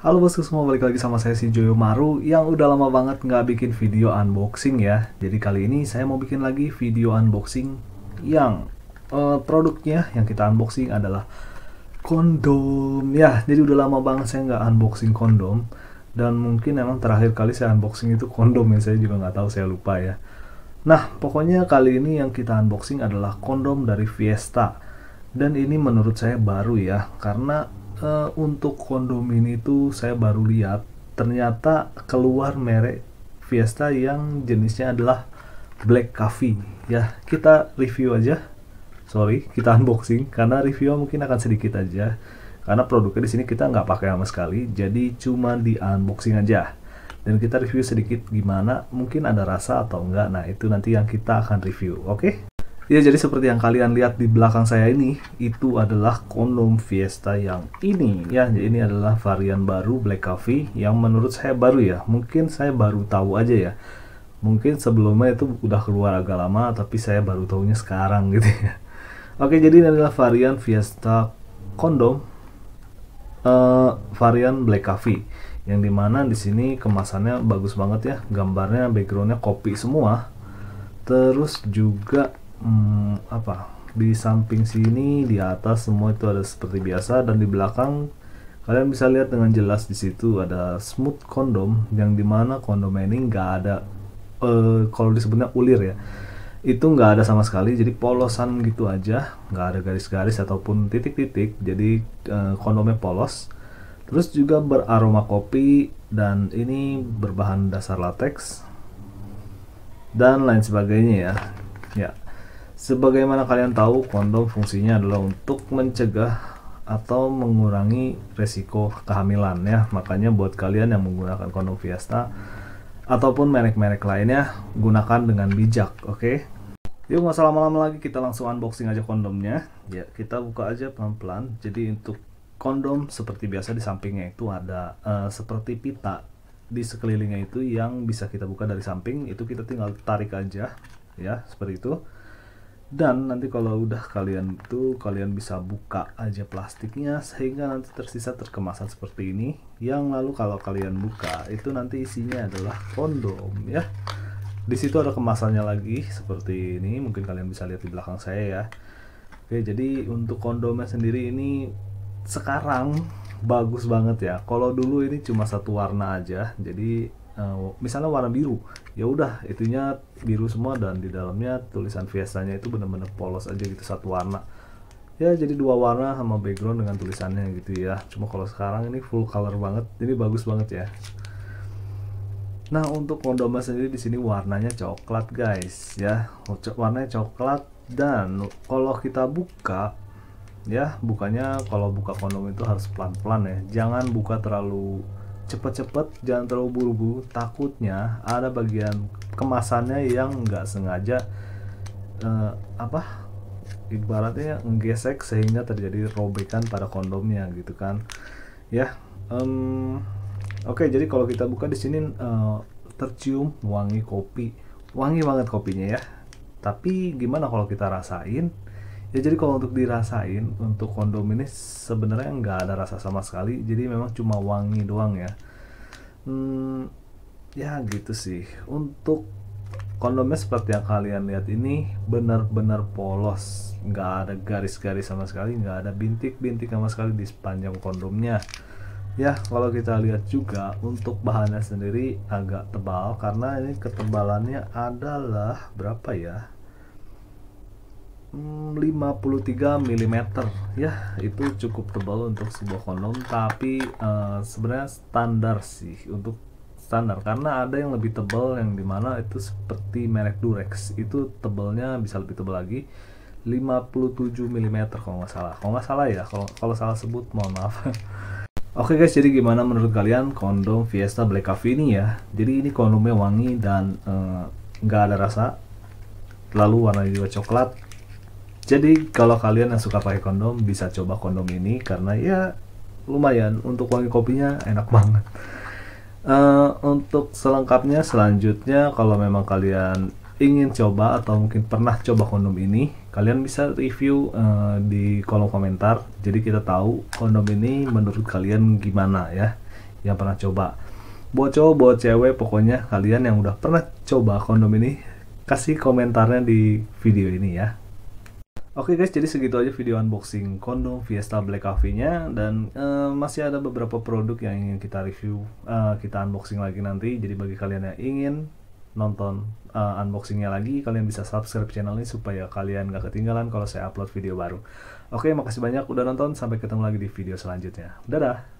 Halo bosku semua, balik lagi sama saya si Joyo Maru yang udah lama banget nggak bikin video unboxing ya. Jadi kali ini saya mau bikin lagi video unboxing yang eh, produknya yang kita unboxing adalah kondom ya. Jadi udah lama banget saya nggak unboxing kondom dan mungkin emang terakhir kali saya unboxing itu kondom ya. Saya juga nggak tahu, saya lupa ya. Nah, pokoknya kali ini yang kita unboxing adalah kondom dari Fiesta. Dan ini menurut saya baru ya, karena eh, untuk kondom ini tuh saya baru lihat ternyata keluar merek Fiesta yang jenisnya adalah Black Coffee. Ya kita review aja. Sorry kita unboxing karena review mungkin akan sedikit aja. Karena produknya di sini kita nggak pakai sama sekali jadi cuma di unboxing aja. Dan kita review sedikit gimana mungkin ada rasa atau enggak. Nah itu nanti yang kita akan review oke Ya jadi seperti yang kalian lihat di belakang saya ini itu adalah kondom Fiesta yang ini ya. Jadi ini adalah varian baru Black Coffee yang menurut saya baru ya. Mungkin saya baru tahu aja ya. Mungkin sebelumnya itu udah keluar agak lama tapi saya baru tahunya sekarang gitu ya. Oke, jadi ini adalah varian Fiesta kondom eh, varian Black Coffee yang di mana di sini kemasannya bagus banget ya. Gambarnya backgroundnya kopi semua. Terus juga hmm, apa? Di samping sini di atas semua itu ada seperti biasa dan di belakang kalian bisa lihat dengan jelas di situ ada smooth kondom yang di mana kondom ini nggak ada eh, kalau disebutnya ulir ya itu nggak ada sama sekali jadi polosan gitu aja nggak ada garis-garis ataupun titik-titik jadi eh, kondomnya polos. Terus juga beraroma kopi dan ini berbahan dasar latex dan lain sebagainya ya. Ya Sebagaimana kalian tahu, kondom fungsinya adalah untuk mencegah atau mengurangi resiko kehamilan ya. Makanya buat kalian yang menggunakan kondom Fiesta ataupun merek-merek lainnya, gunakan dengan bijak, oke? Okay? Yuk nggak usah lama-lama lagi, kita langsung unboxing aja kondomnya. Ya, kita buka aja pelan-pelan. Jadi untuk kondom seperti biasa di sampingnya itu ada uh, seperti pita di sekelilingnya itu yang bisa kita buka dari samping. Itu kita tinggal tarik aja, ya seperti itu dan nanti kalau udah kalian itu kalian bisa buka aja plastiknya sehingga nanti tersisa terkemasan seperti ini. Yang lalu kalau kalian buka itu nanti isinya adalah kondom ya. Di situ ada kemasannya lagi seperti ini. Mungkin kalian bisa lihat di belakang saya ya. Oke jadi untuk kondomnya sendiri ini sekarang bagus banget ya. Kalau dulu ini cuma satu warna aja jadi uh, misalnya warna biru ya udah itunya biru semua dan di dalamnya tulisan Fiesta-nya itu benar-benar polos aja gitu satu warna. Ya jadi dua warna sama background dengan tulisannya gitu ya. Cuma kalau sekarang ini full color banget ini bagus banget ya. Nah untuk kondomnya sendiri di sini warnanya coklat guys ya. Warnanya coklat dan kalau kita buka ya bukannya kalau buka kondom itu harus pelan-pelan ya. Jangan buka terlalu cepet-cepet jangan terlalu buru-buru. Takutnya ada bagian kemasannya yang nggak sengaja uh, apa ibaratnya nggesek sehingga terjadi robekan pada kondomnya gitu kan. Ya um, oke okay, jadi kalau kita buka di sini uh, tercium wangi kopi. Wangi banget kopinya ya. Tapi gimana kalau kita rasain ya jadi kalau untuk dirasain untuk kondom ini sebenarnya nggak ada rasa sama sekali. Jadi memang cuma wangi doang ya. Hmm, ya gitu sih. Untuk kondomnya seperti yang kalian lihat ini benar-benar polos. Nggak ada garis-garis sama sekali nggak ada bintik-bintik sama sekali di sepanjang kondomnya. Ya kalau kita lihat juga untuk bahannya sendiri agak tebal karena ini ketebalannya adalah berapa ya 53 mm ya itu cukup tebal untuk sebuah kondom tapi uh, sebenarnya standar sih untuk standar. Karena ada yang lebih tebal yang di mana itu seperti merek Durex. Itu tebalnya bisa lebih tebal lagi. 57 mm kalau nggak salah. Kalau nggak salah ya kalau kalau salah sebut mohon maaf. Oke guys, jadi gimana menurut kalian kondom Fiesta Black Coffee ini ya? Jadi ini kondomnya wangi dan eh, nggak ada rasa, lalu warnanya juga coklat, jadi kalau kalian yang suka pakai kondom bisa coba kondom ini karena ya lumayan untuk wangi kopinya enak banget. Uh, untuk selengkapnya selanjutnya kalau memang kalian ingin coba atau mungkin pernah coba kondom ini, kalian bisa review uh, di kolom komentar. Jadi kita tahu kondom ini menurut kalian gimana ya. yang pernah coba buat cowok buat cewek pokoknya kalian yang udah pernah coba kondom ini kasih komentarnya di video ini ya Oke guys, jadi segitu aja video unboxing kondom Fiesta Black Coffee-nya dan uh, masih ada beberapa produk yang ingin kita review, uh, kita unboxing lagi nanti. Jadi bagi kalian yang ingin nonton uh, unboxingnya lagi, kalian bisa subscribe channel ini supaya kalian gak ketinggalan kalau saya upload video baru. Oke, makasih banyak udah nonton. Sampai ketemu lagi di video selanjutnya. Dadah!